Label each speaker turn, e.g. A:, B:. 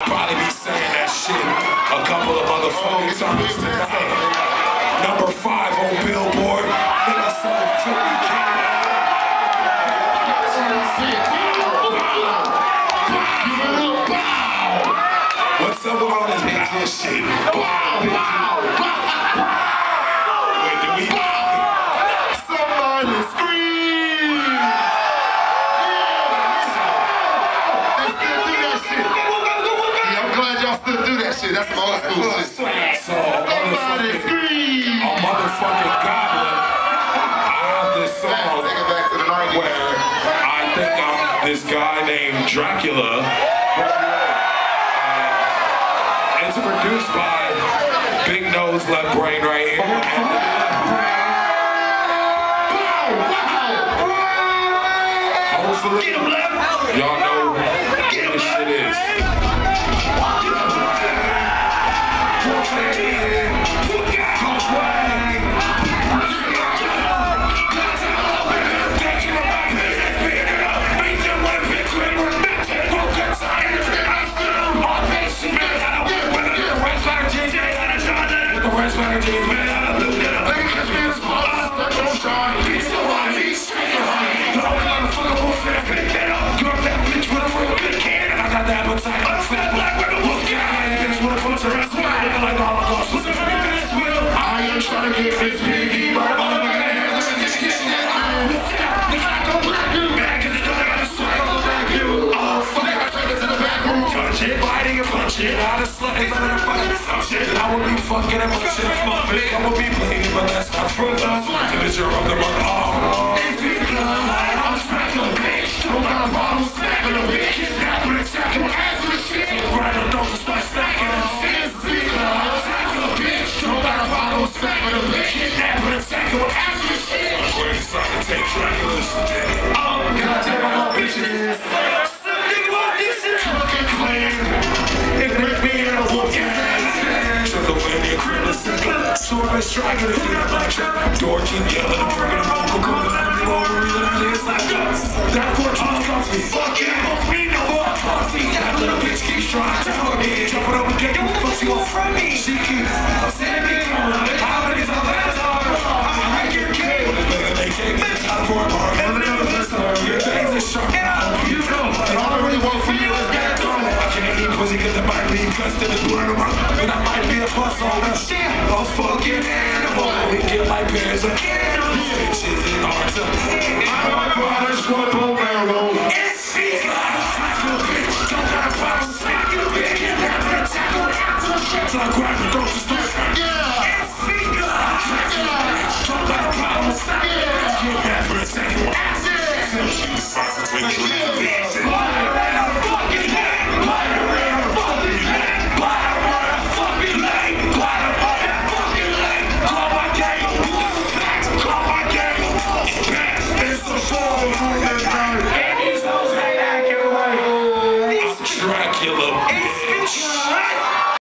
A: Probably be saying that shit a couple of motherfucking times tonight. Number five on Billboard.
B: That's some old school shit.
A: So,
B: Somebody scream!
A: a motherfucking goblin. I have this song
B: take it back to the 90s.
A: where I think I'm this guy named Dracula. And It's produced by Big Nose Left Brain right here. Oh, Hopefully, y'all know what this shit is. I slutting, but I'm fucking shit. I will be fucking and punching, I will be playing, but that's not for us. Finisher of the month, Sword by striking if you not like trap. Door keep yelling, I'm bringing them vocal cord. I'm the overread and I'm it's like guns. That Portuguese comes me. Fuck you. Fuck me, no more. Fuck me. That little bitch keeps trying to fuck me. Jumping over, get what the fuck she want from me? She keeps might be custard and blood around. But I might be a bus on the shit. A fucking animal. We get my parents candle. Bitches in hard